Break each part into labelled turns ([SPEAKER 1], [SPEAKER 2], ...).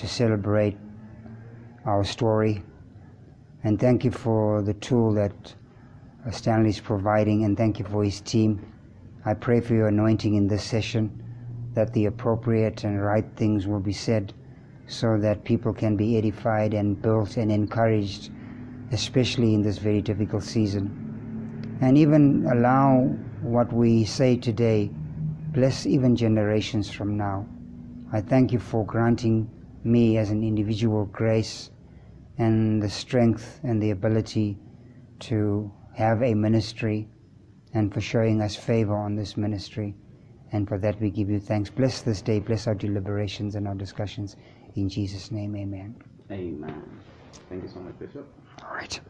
[SPEAKER 1] to celebrate our story. And thank you for the tool that uh, Stanley is providing, and thank you for his team. I pray for your anointing in this session, that the appropriate and right things will be said so that people can be edified and built and encouraged, especially in this very difficult season. And even allow what we say today bless even generations from now. I thank you for granting me as an individual grace and the strength and the ability to have a ministry and for showing us favor on this ministry. And for that we give you thanks. Bless this day, bless our deliberations and our discussions. In Jesus' name, amen.
[SPEAKER 2] Amen. Thank you so much, Bishop.
[SPEAKER 1] All right.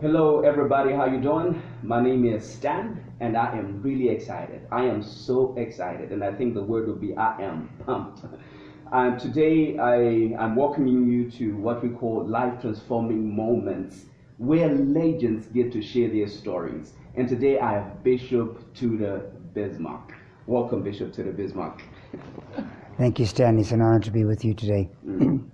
[SPEAKER 2] Hello, everybody. How you doing? My name is Stan, and I am really excited. I am so excited, and I think the word would be I am pumped. And today, I am welcoming you to what we call life transforming moments, where legends get to share their stories. And today, I have Bishop Tudor Bismark. Welcome, Bishop Tudor Bismark.
[SPEAKER 1] Thank you, Stan. It's an honor to be with you today. Mm.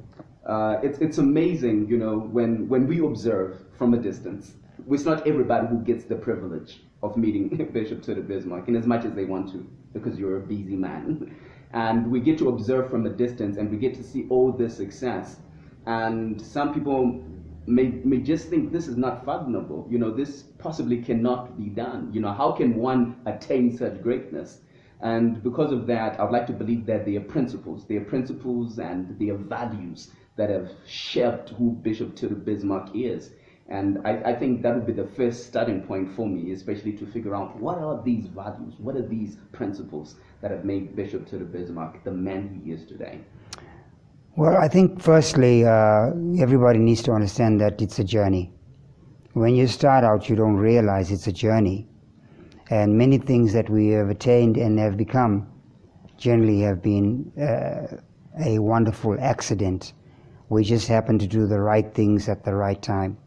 [SPEAKER 2] Uh, it's, it's amazing, you know, when, when we observe from a distance. It's not everybody who gets the privilege of meeting Bishop Tudor Bismark in as much as they want to, because you're a busy man. And we get to observe from a distance and we get to see all this success. And some people may, may just think this is not fathomable. You know, this possibly cannot be done. You know, how can one attain such greatness? And because of that, I'd like to believe that there are principles, there are principles and there are values that have shaped who Bishop Tudor Bismark is. And I, I, think that would be the first starting point for me, especially to figure out what are these values, what are these principles that have made Bishop Tudor Bismark the man he is today.
[SPEAKER 1] Well, I think firstly, uh, everybody needs to understand that it's a journey. When you start out, you don't realize it's a journey. And many things that we have attained and have become generally have been uh, a wonderful accident. We just happen to do the right things at the right time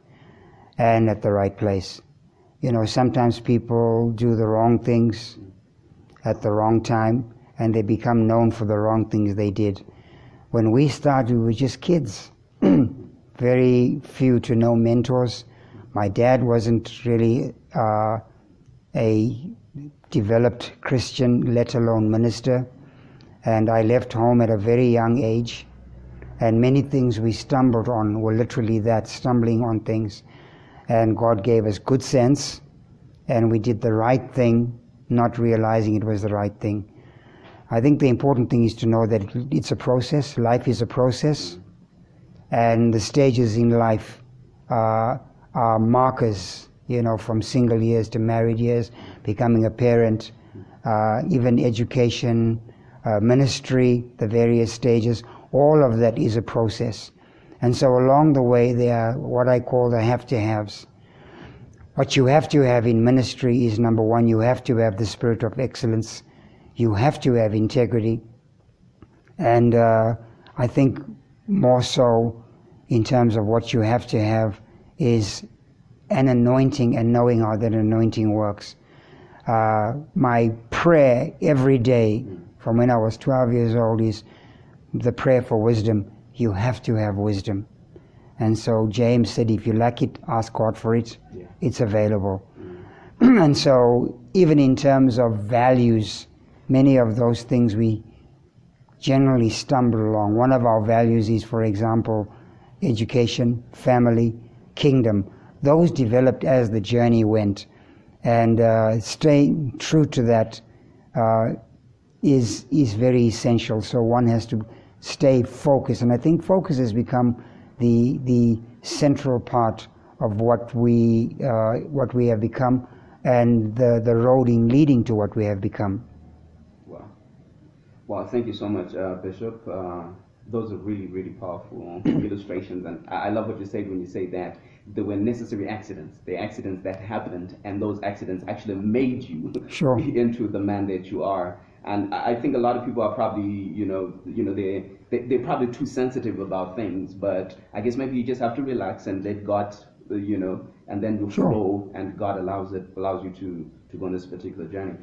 [SPEAKER 1] and at the right place. You know, sometimes people do the wrong things at the wrong time and they become known for the wrong things they did. When we started, we were just kids, very few to no mentors. My dad wasn't really uh, a developed Christian, let alone minister, and I left home at a very young age. And many things we stumbled on were literally that, stumbling on things and God gave us good sense, and we did the right thing, not realizing it was the right thing. I think the important thing is to know that it's a process. Life is a process, and the stages in life uh, are markers. You know, from single years to married years, becoming a parent, uh, even education, uh, ministry, the various stages. All of that is a process. And so along the way, there are what I call the have to haves. What you have to have in ministry is number one, you have to have the spirit of excellence. You have to have integrity. And uh, I think more so in terms of what you have to have is an anointing and knowing how that anointing works. Uh, my prayer every day from when I was 12 years old is the prayer for wisdom you have to have wisdom. And so James said, if you lack it, ask God for it. Yeah. It's available. Mm. and so, even in terms of values, many of those things we generally stumble along. One of our values is, for example, education, family, kingdom. Those developed as the journey went. And uh, staying true to that uh, is is very essential. So one has to stay focused. And I think focus has become the, the central part of what we, uh, what we have become and the, the road in leading to what we have become.
[SPEAKER 2] Wow. Well, thank you so much, uh, Bishop. Uh, those are really, really powerful illustrations. And I love what you said when you say that there were necessary accidents, the accidents that happened, and those accidents actually made you
[SPEAKER 1] sure.
[SPEAKER 2] into the man that you are. And I think a lot of people are probably, you know, you know, they they're probably too sensitive about things. But I guess maybe you just have to relax and let God, uh, you know, and then you sure. flow, and God allows it allows you to to go on this particular journey.